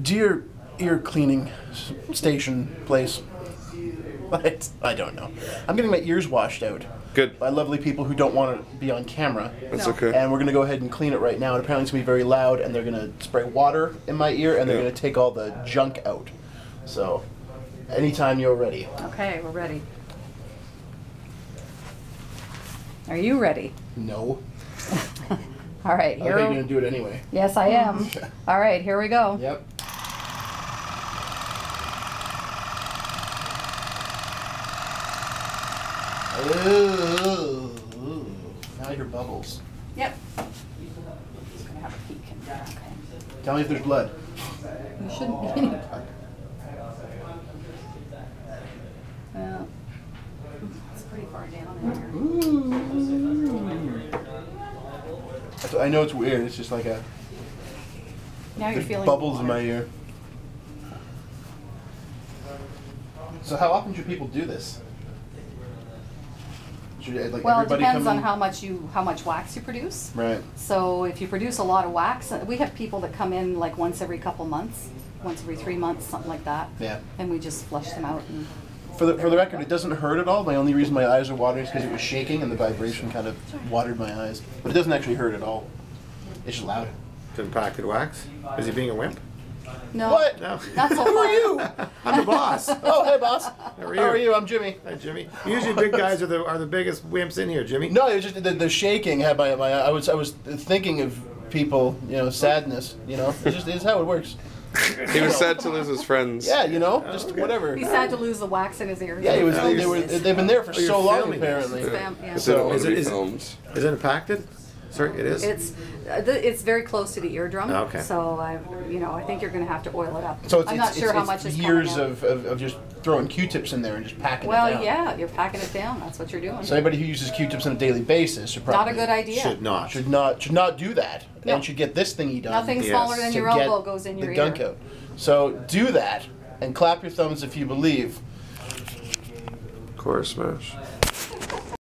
Do your ear cleaning station place. What? I don't know. I'm getting my ears washed out Good. by lovely people who don't want to be on camera. That's No. okay. And we're gonna go ahead and clean it right now. And apparently it's gonna be very loud, and they're gonna spray water in my ear, and they're Yeah. gonna take all the junk out. So, anytime you're ready. Okay, we're ready. Are you ready? No. All right, I here. think you're gonna do it anyway. Yes, I am. All right, here we go. Yep. Ooh, ooh. Now I hear bubbles. Yep. Just gonna have a peek. Okay. Tell me if there's blood. You shouldn't be any. blood. Well, it's pretty far down in here. That's- I know it's weird. It's just like a Now you're there's feeling bubbles in my ear. So how often do people do this? Should uh, like Well, it depends on how much you how much wax you produce. Right. So if you produce a lot of wax, uh, we have people that come in like once every couple months, once every three months, something like that. Yeah. And we just flush them out and For the for the record, it doesn't hurt at all. My only reason my eyes are watering is because it was shaking and the vibration kind of watered my eyes. But it doesn't actually hurt at all. It's just loud. Compacted wax? Is he being a wimp? No. What? No. Not so Who are you? I'm the boss. Oh, hey, boss. How are How are you? you? I'm Jimmy. Hi, Jimmy. Usually big guys are the are the biggest wimps in here, Jimmy. No, it was just the, the shaking had my, my I was I was thinking of people, you know, sadness. You know, it's just it's how it works. He was sad to lose his friends. Yeah, you know, just okay. whatever. He's sad to lose the wax in his ears. Yeah, it was. Oh, They were. They've been there for Oh, so long, apparently. It's fam- yeah. So- Is to it- be is it- filmed. Is it impacted? Sorry, it is. It's uh, the, it's very close to the eardrum. Okay. So I, you know, I think you're going to have to oil it up. So it's, I'm it's, not sure it's, how it's much is years out. of, of, of just throwing Q-tips in there and just packing it Well, down. yeah, you're packing it down. That's what you're doing. So anybody who uses Q-tips on a daily basis should not a good idea. Should not. should not should not do that No. and should get this thingy done. Nothing Yes. smaller than your get elbow goes in your the ear. gunk out. So do that and clap your thumbs if you believe. Chorus smash.